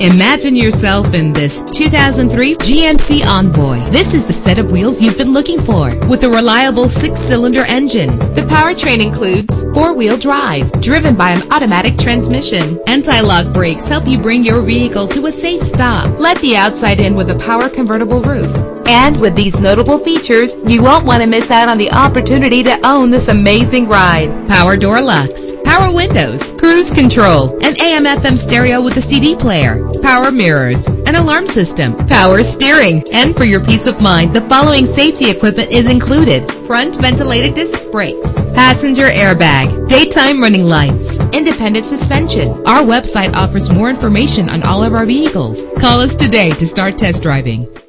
Imagine yourself in this 2003 GMC Envoy. This is the set of wheels you've been looking for with a reliable six-cylinder engine. The powertrain includes four-wheel drive driven by an automatic transmission. Anti-lock brakes help you bring your vehicle to a safe stop. Let the outside in with a power convertible roof. And with these notable features, you won't want to miss out on the opportunity to own this amazing ride. Power door locks, power windows, cruise control, an AM FM stereo with a CD player, power mirrors, an alarm system, power steering. And for your peace of mind, the following safety equipment is included. Front ventilated disc brakes, passenger airbag, daytime running lights, independent suspension. Our website offers more information on all of our vehicles. Call us today to start test driving.